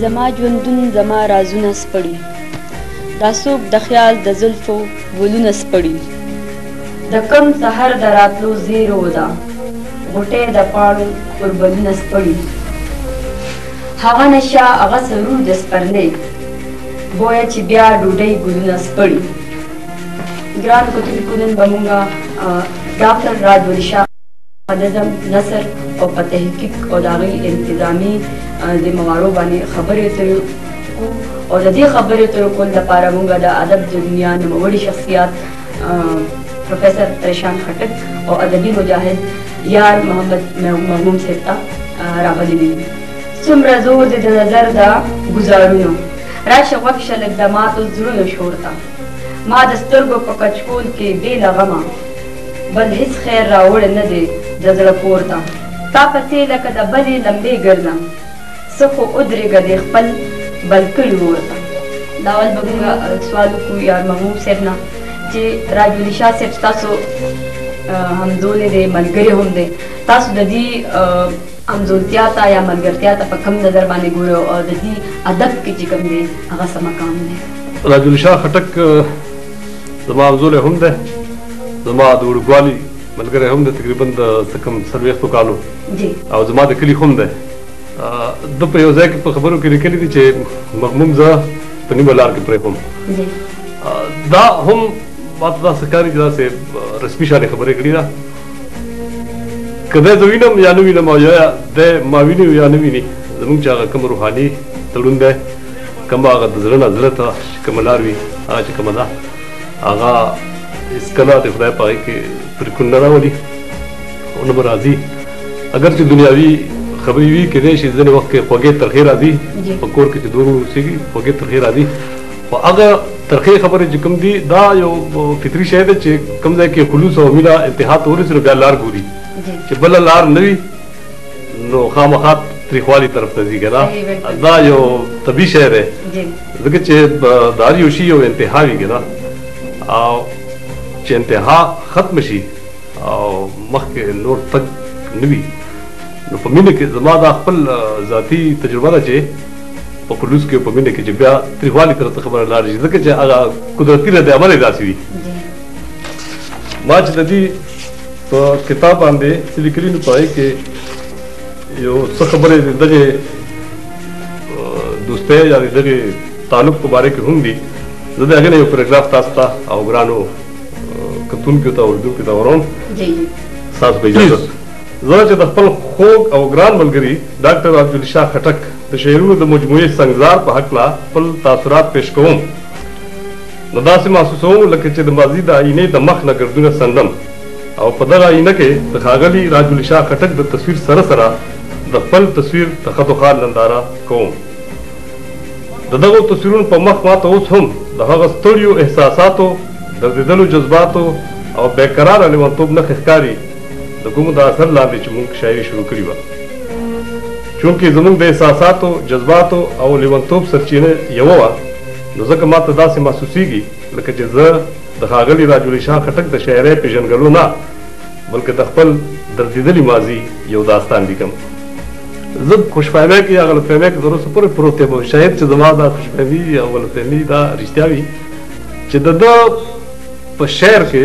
زما ژوندون زما رازونه سپړي دا څوک د خیال د زلفو ولونه سپړي د کم سحر د راتلو زیرو ده غوټۍ د پاڼو اوربلونه سپړي هغه نشه هغه سرور د سپرلۍ بویه چې بیا ډوډۍ ګلونه سپړي ګران کتل کونن به مونږه ډاکټر راج ولی شاه نظم نثر او په تحقیق او د هغوی انتظامي د موارو باندې خبرې اترې وکړو او د دې خبرې اترو کول لپاره موږ د ادب د دنیا نوموړي شخصیات پروفیسر پریشان خټک او ادبي مجاهد یار محمد محموم صاحب ته راغلي دي څومره زور د نظر دا ګزارونو راشه وکشه لږ د ماتو زړونو شور ته ما د سترګو په کچکول کې بې له غمه بل هیڅ خیر راوړی نه دی د زړه کور ته تا پسې لکه د بلې لمبې ګرځم څه خو ودرېږه دې خپل بل کړي ور ته دا اول به موږ سوال وکړو یار محبوب صاحب نه چې راجولي شاه صاحب ستاسو همزولی دی ملګری هم دی تاسو د دې کمزورتیا ته یا ملګرتیا ته په کم نظر باندې ګوري او د دې ادب کې چې کوم دی هغه څه مقام دی راجل شاه خټک زما زولی هم دی زما د وړوکوالي ملګری هم دی تقریبا د څه کم څلوېښتو کالو او زما د کلي هم دی د په یو ځای کې په خبرو کې لیکلي دي چې مغموم زه په نیمه لار کې پرېښوم دا هم ماته داسې ښکاري چې داسې رسمي شانې خبرې کړي ده که دی زه وینم یا نه وینم او یا دی ما ویني یا نه ویني زموږ چې هغه کوم روحاني تړون دی کوم هغه د زړه نه زړه ته چې کومه لار وي هغه چې کومه ده هغه هېڅکله د خدای په هغې کې پرېکون نه راولي او نه به راځي اګر چې دنیاوي خبرې وي کېدای شي ځینې وخت کې خوږې ترخې راځي په کور کې چې دوه وروڼه اوسېږي خوږې ترخې راځي خو هغه ترخې خبرې چې کوم دي دا یو فطري شی دی چې کوم ځای کې خلوص او مینه انتها ته ورسي نو بیا لار ګوري چې بله لار نه وي نو خامخا تریخوالي طرف ته ځي کنه دا یو طبي شی دی ځکه چې د هر یو شي یو انتها وي کنه او چې انتها ختم شي او مخکې نور تک نه وي نو په مینه کې زما دا خپل ذاتي تجربه ده چې په خلوص کې او په مینه کې چې بیا تریخوالي طرف ته خبره لاړه شي ځکه چې هغه قدرتي رد عمل یې داسې وي ما چې د دې په کتاب باندې څه لیکلي نو په هغې کې یو څه خبرې د دغې دوستۍ یا د دغې تعلق په باره کې هم دي زه د هغې نه یو پراګراف تاسو ته او ګرانو کتونکو ته اردو کې ته وروم ستاسو په اجازه زه چې د خپل خوږ او ګران ملګري ډاکټر عبدالي شاه خټک د شعرونو د مجموعې سنګزار په هکله خپل تاثرات پېش کوم نو داسې محسوسوم لکه چې د ماضي د آئینې د مخ نه ګردونه سندم او په دغه آئینه کې د ښاغلي راجولي شاه خټک د تصویر سره سره د خپل تصویر د خط و خال ننداره کوم د دغو تصویرونو په مخ ماته اوس هم د هغه ستړیو احساساتو دردېدلو جذباتو او بېقراره لیونتوب نښې ښکاري د کوم د اثر لاندې چې موږ شاعري شروع کړې وه چونکې زموږ د احساساتو، جذباتو او لیونتوب سرچینه یوه وه نو ځکه ما ته داسې محسوسېږي لکه چې زه د ښاغلي راجولي شاه خټک د شاعرۍ پېژندګلو نه بلکې د خپل دردېدلي ماضي یو داستان لیکم. زه په خوشفهمۍ کې یا غلطفهمۍ کې تر اوسه پورې پروت یم او شاید چې زما دا خوشفهمي او غلطفهمي دا رښتیا وي چې د ده په شعر کې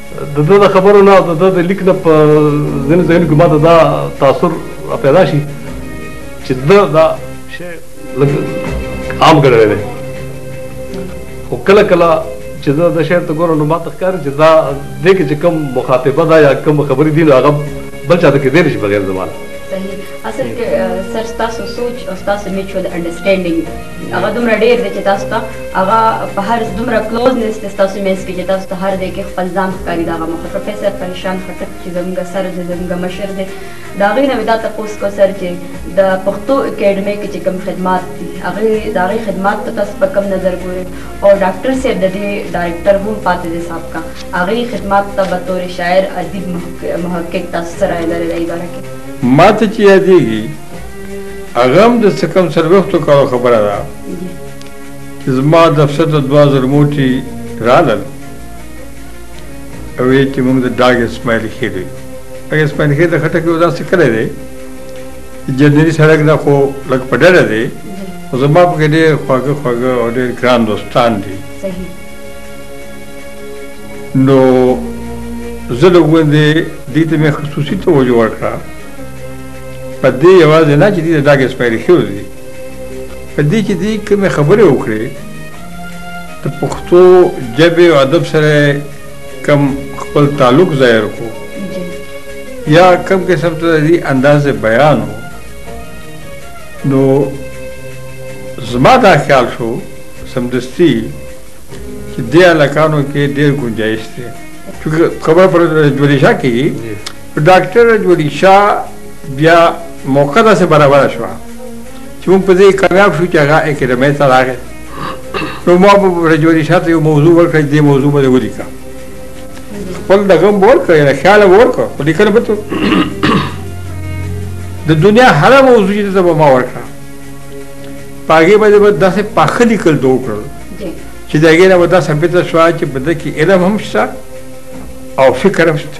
د ده د خبرو نه او د ده د لیک نه په ځینو ځایونو کې ماته دا تاثر پیدا شي چې ده دا شی لږ عام ګڼلی دی خو کله کله چې زه د شعر ته ګورم نو ما ته ښکاري چې دا دې کې چې کوم مخاطبه ده یا کوم خبرې دي نو هغه بل چا ته کېدای شي بغیر زما نه صحیح اصل کې سر ستاسو سوچ او ستاسو میچوال انډرسټینډینګ هغه دومره ډیر دی چې تاسو ته هغه په هر دومره کلوزنس دی تاسو مینس کې چې تاسو ته هر دی کې خپل ځان ښکاري دا مخه پروفیسور پریشان خټک چې زموږ سره دی زموږ مشر دی دا غي نه دا تاسو کو سر چې د پښتو اکیډمي کې چې کوم خدمات دي هغه دا غي خدمات ته تاسو په کوم نظر ګورئ او ډاکټر صاحب د دې ډایرکټر هم پاتې دي صاحب کا هغه خدمات ته به تور شاعر ادیب محقق تاسو سره لري دا عبارت ما ته چې یادېږي هغه هم د څه کم څلوېښتو کالو خبره ده چې زما دفتر ته دوه زر موټي رالل او ویې چې موږ د ډاګ اسماعیل خېل یو ډاګ اسماعیل خېل د خټک یو داسې کلی دی جنري سړک دا خو لږ په ډډه دی خو زما پکې ډېر خواږه خواږه او ډېر ګران دوستان دي نو زه له غوندې دې ته مې خصوصي توجه ورکړه په دې یوازې نه چې دې ته ډاګ ایکسپایري شوی دی په دې کې دې کومې خبرې وکړې د پښتو ژبې او ادب سره کم خپل تعلق ظاهر کو یا کم قسم ته دې انداز بیان و نو زما دا خیال شو سمدستي چې دې علاقانو کې ډېر گنجایش دی چونکه خبره پر جوړېشا کېږي ډاکټر جوړي شاه بیا موقع داسې برابره شوه چې موږ په دې کامیاب شو چې هغه اکیډمۍ ته راغی نو ما به رجوړي شاه ته یو موضوع ورکړه چې دې موضوع به دې ولیکه خپل دغه به ورکړه یعنې خیال به ورکړه خو لیکنه به د دنیا هره موضوع چې ته به ما ورکړه په هغې باندې به داسې پاخه لیکل ته وکړل چې د هغې نه به دا ثابته شوه چې په ده کې علم هم شته او فکر هم شته